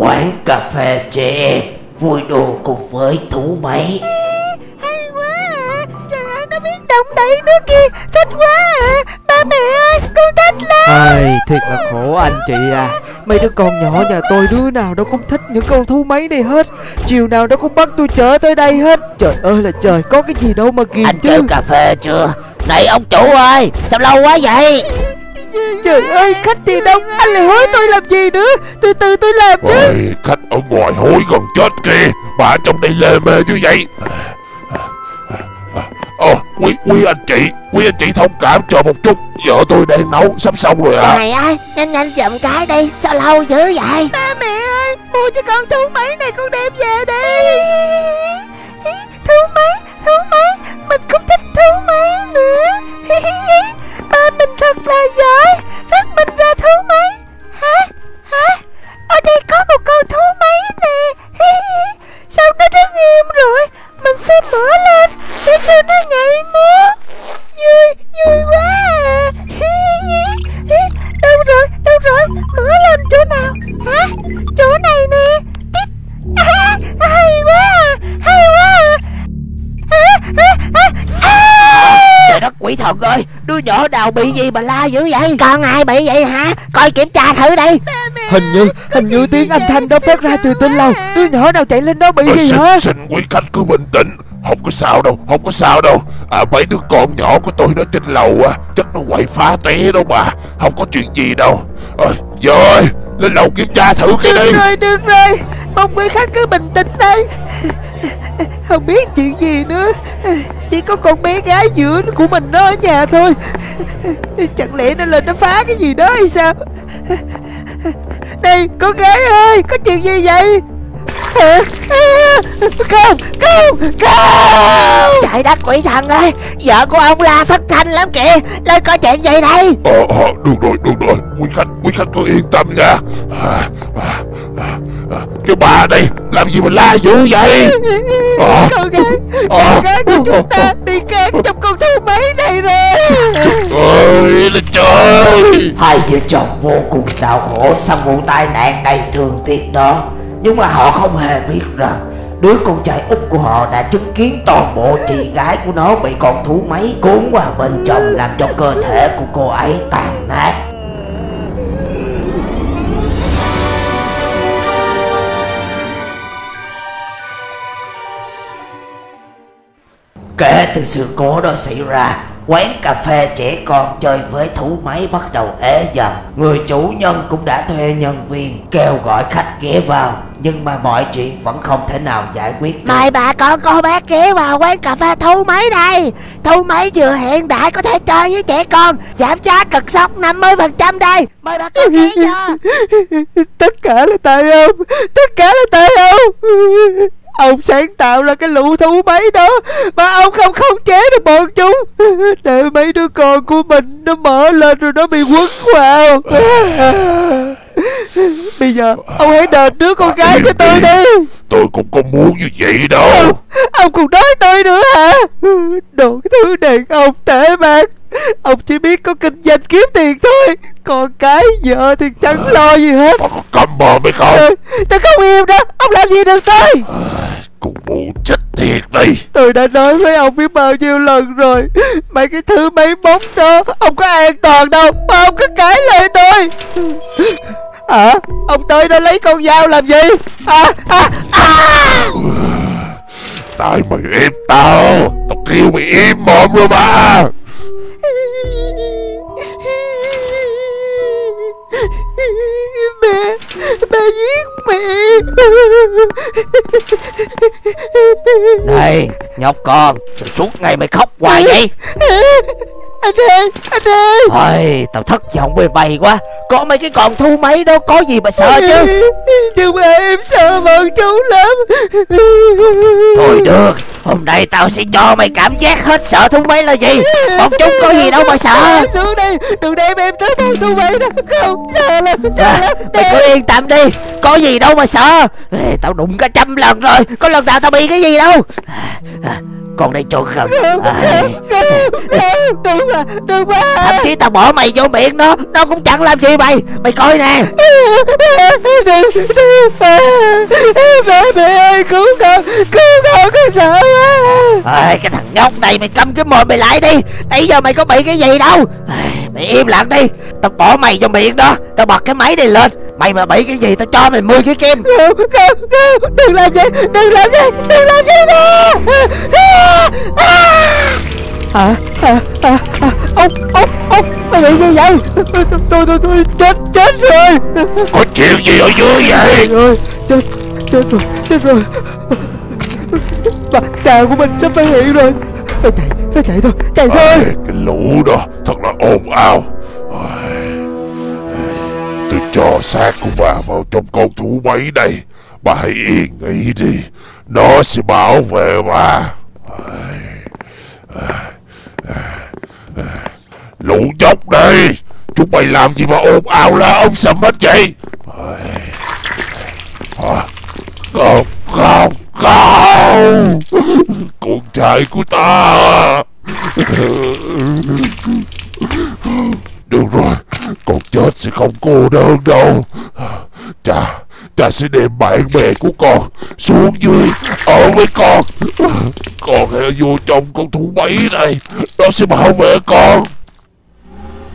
Quán cà phê trẻ em Vui đùa cùng với thú máy Hay quá à Trời ơi nó biết động đậy nữa kìa Thích quá à. Ba mẹ ơi con thích lắm. Ai, thiệt là khổ anh chị à. Mấy đứa con nhỏ nhà tôi đứa nào đâu cũng thích những con thú máy này hết. Chiều nào nó cũng bắt tôi chở tới đây hết. Trời ơi là trời, có cái gì đâu mà ghiền Anh chứ. kêu cà phê chưa? Này ông chủ ơi Sao lâu quá vậy Trời ơi, khách thì đông, anh lại hối tôi làm gì nữa? Từ từ tôi làm chứ. Ôi, khách ở ngoài hối còn chết kìa. Bà ở trong đây lê mê như vậy. Ồ, quý, quý anh chị Quý anh chị thông cảm cho một chút. Vợ tôi đang nấu sắp xong rồi à. Trời ơi nhanh nhanh dậm cái đi. Sao lâu dữ vậy? Ba mẹ ơi Mua cho con thú máy này con đem về đi. Thú máy Thú máy Mình cũng thích thú máy nữa nào? Hả? Chỗ này nè. Tít. À, Hay quá à. Hay quá à. À, à, à, à. Trời đất quỷ thần ơi. Đứa nhỏ nào bị gì mà la dữ vậy? Con ai bị vậy hả? Coi kiểm tra thử đi Hình như, hình như tiếng âm thanh đó phát ra từ trên lầu. Đứa nhỏ nào chạy lên đó bị gì hả? xin quý khách cứ bình tĩnh. Không có sao đâu, không có sao đâu. À mấy đứa con nhỏ của tôi đó trên lầu à. Chắc nó quậy phá té đâu mà. Không có chuyện gì đâu. Ờ, giờ ơi, lên lầu kiểm tra thử cái Được đi. rồi, được rồi. Mong quý khách cứ bình tĩnh đây Không biết chuyện gì nữa. Chỉ có con bé gái giữa của mình nó ở nhà thôi. Chẳng lẽ nó lên nó phá cái gì đó hay sao? Này con gái ơi Có chuyện gì vậy Không Không Không. Trời đất quỷ thần ơi. Vợ của ông la thất thanh lắm kìa. Lên coi chuyện gì đây? Ờ, ờ, được rồi, được rồi. Quý khách, quý khách cứ yên tâm nha. À, à, à, à, Cái bà đây, làm gì mà la dữ vậy? Ờ, Con gái ờ, Con gái của chúng ta bị kẹt trong con thú máy này rồi. Ơi là trời. Hai vợ chồng vô cùng đau khổ Sau vụ tai nạn đầy thương tiếc đó nhưng mà họ không hề biết rằng Đứa con trai út của họ đã chứng kiến toàn bộ chị gái của nó bị con thú máy cuốn vào bên trong làm cho cơ thể của cô ấy tàn nát. Kể từ sự cố đó xảy ra, quán cà phê trẻ con chơi với thú máy bắt đầu ế dần. Người chủ nhân cũng đã thuê nhân viên kêu gọi khách ghé vào, nhưng mà mọi chuyện vẫn không thể nào giải quyết được. Mời bà con cô bác ghé vào quán cà phê thú máy đây Thú máy vừa hiện đại có thể chơi với trẻ con Giảm giá cực sốc 50% đây Mời bà con ghé vô Tất cả là tại ông Tất cả là tại ông Ông sáng tạo ra cái lũ thú máy đó Mà ông không khống chế được bọn chúng. Để mấy đứa con của mình Nó mở lên rồi nó bị quấn vào. Bây giờ ông hãy đền đứa con gái cho tôi đi. Tôi cũng không muốn như vậy đâu. Ông, ông còn nói tôi nữa hả? Đồ cái thứ đàn ông tệ bạc. Ông chỉ biết có kinh doanh kiếm tiền thôi Còn cái vợ thì chẳng lo gì hết. Câm mồm hay không? Tôi, không im đó Ông làm gì được tôi? Cũng muốn chết thiệt đi. Tôi đã nói với ông biết bao nhiêu lần rồi. Mấy cái thứ máy bóng đó Ông có an toàn đâu Mà ông cứ cãi lời tôi. Hả Ông tới đó lấy con dao làm gì? À à à! Tại mày im tao. Tao kêu mày im mồm rồi mà Mẹ Mẹ giết mẹ. Này, nhóc con, sao suốt ngày mày khóc hoài vậy? Anh ơi Anh ơi. Ôi, tao thất vọng với mày quá. Có mấy cái con thu máy đó có gì mà sợ chứ? Nhưng mà em sợ bọn chú lắm. Thôi được, hôm nay tao sẽ cho mày cảm giác hết sợ thu máy là gì? Bọn chúng có gì đâu mà sợ. Em xuống đây Đừng đem em tới bọn thu máy đó Không sợ lắm Sợ à, lắm. Mày cứ yên tâm đi Có gì đâu mà sợ. Ê, Tao đụng cả trăm lần rồi Có lần nào tao bị cái gì đâu? À, à, Còn đây chỗ gần. À, đừng mà, đừng mà. Thậm chí tao bỏ mày vô miệng nó Nó cũng chẳng làm gì mày. Mày coi nè. Đừng đừng mẹ mẹ ơi cứu con cứu con con sợ quá. À, Cái thằng nhóc này mày câm cái mồm mày lại đi. Nãy giờ mày có bị cái gì đâu. À, Mày im lặng đi. Tao bỏ mày vô miệng đó. Tao bật cái máy này lên. Mày mà bị cái gì tao cho mày 10 cái kim. Không không không. Đừng làm vậy đừng làm vậy đừng làm vậy mà à, à, à, à, ông ông ông mày bị gì vậy? Tôi tôi tôi, tôi chết chết rồi. Có chuyện gì ở dưới vậy? Trời ơi chết chết rồi chết rồi. Bà cha của mình sắp phát hiện rồi. Phải chạy phải chạy thôi chạy thôi. Cái lũ đó thật là ồn ào. Tôi cho xác của bà vào trong con thú máy này Bà hãy yên nghĩ đi. Nó sẽ bảo vệ bà. Lũ nhóc đây. Chúng mày làm gì mà ồn ào la ông sầm hết vậy Ê, à, không không không. Con trai của ta. Được rồi, Con chết sẽ không cô đơn đâu. Cha Cha sẽ đem bạn bè của con Xuống dưới Ở với con. Con hãy vô trong con thú bẫy này, Nó sẽ bảo vệ con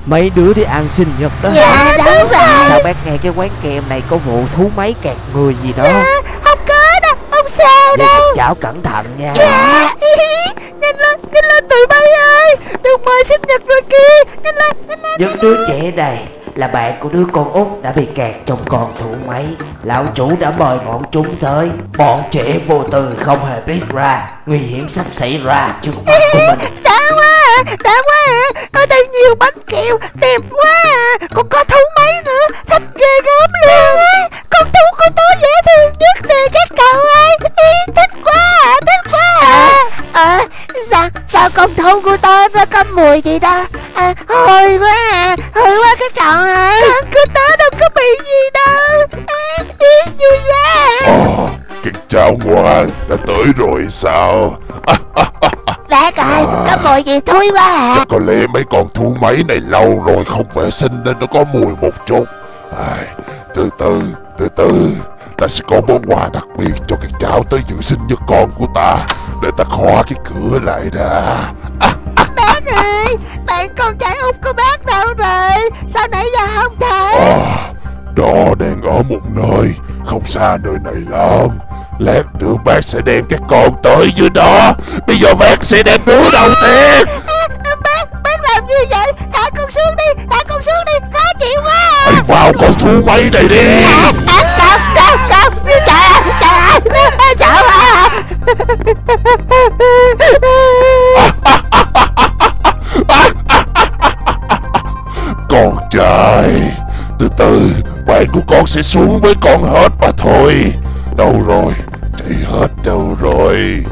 mấy đứa đi ăn sinh nhật đó. Dạ đúng rồi. Sao bác nghe cái quán kem này có vụ thú máy kẹt người gì đó? Không có đâu Không sao Vậy đâu. cháu cẩn thận nha. Dạ Nhanh lên Nhanh lên tụi bay ơi. Được mời sinh nhật rồi kia. Nhanh lên Nhanh lên Những đứa trẻ này là bạn của đứa con út đã bị kẹt trong con thủ máy Lão chủ đã mời bọn chúng tới. Bọn trẻ vô tư không hề biết ra Nguy hiểm sắp xảy ra trước mắt của mình. Đã quá Đã quá Ở đây nhiều bánh kẹo Đẹp quá à. Còn có thú máy nữa. Thích ghê gớm luôn Con thú của tôi dễ thương nhất nè các cậu ơi. Ý, Thích quá à Thích quá à. Ờ Sao Sao con thú của tôi nó có mùi gì đó. À, Hôi quá à Hôi quá các cậu ơi. Của tớ đâu có bị gì đâu. À, Ý, Vui quá à. Ồ, Các cháu ngoan đã tới rồi sao? À, Đã coi Có mùi gì thúi quá à Chắc có lẽ mấy con thú máy này lâu rồi không vệ sinh nên nó có mùi một chút. À, Từ từ, từ từ. Ta sẽ có món quà đặc biệt cho các cháu tới dự sinh nhật con của ta Để ta khóa cái cửa lại đã. À, Bác ơi Bạn con trai út của bác đâu rồi? Sao nãy giờ không thấy? À, Đó đang ở một nơi Không xa nơi này lắm Lát nữa bác sẽ đem các con tới dưới đó Bây giờ bác sẽ đem đứa đầu tiên. Bác Bác làm như vậy? Thả con xuống đi Thả con xuống đi. Khó chịu quá. Hãy vào con thú máy này đi. À, à, không, không, không Trời ơi, trời ơi. Sợ à. Con trai Từ từ Bạn của con sẽ xuống với con hết mà thôi Đâu rồi? Chạy hết đâu rồi?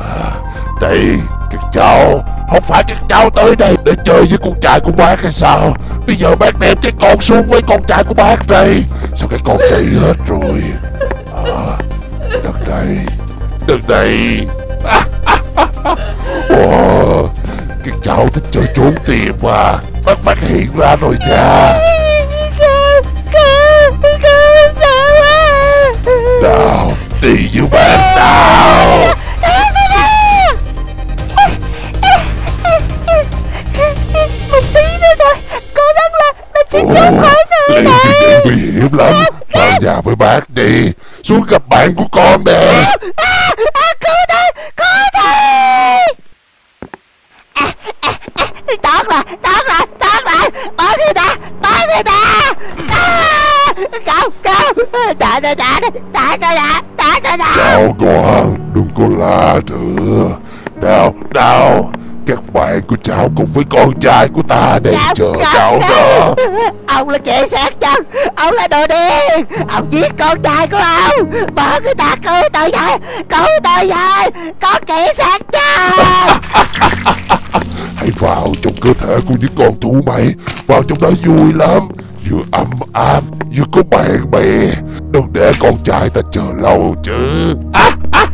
À, Đây Các cháu Không phải các cháu tới đây Để chơi với con trai của bác hay sao? Bây giờ bác đem cái con xuống với con trai của bác đây. Sao cái con chạy hết rồi? À, Đằng đây Đằng đây. À, à, à, à. Wow, Các cháu thích chơi trốn tìm mà Bác phát hiện ra rồi nha. Nào Đi với bác nào Một tí nữa thôi. Gắng lên. Mình sẽ trốn khỏi nơi này nguy hiểm lắm. Vào nhà với bác đi. Xuống gặp bạn của con nè à, à, Cứu tôi Cứu tôi à, à, à, Tốt rồi Tốt rồi Tốt rồi Bỏ người ta Bỏ người ta à, Không Đợi tôi đã Đợi tôi đã Đợi tôi đã Cháu ngoan Đừng có la nữa. Nào Nào Các bạn của cháu cùng với con trai của ta đang Không, chờ không, cháu không. đó. Ông là kẻ sát chân Ông là đồ điên. Ông giết con trai của ông. Bỏ người ta cứu tôi vậy Cứu tôi vậy Có kẻ sát chân Hãy vào trong cơ thể của những con thú máy. Vào trong đó vui lắm. Vừa ấm áp Vừa có bạn bè Đừng để con trai ta chờ lâu chứ. À, à,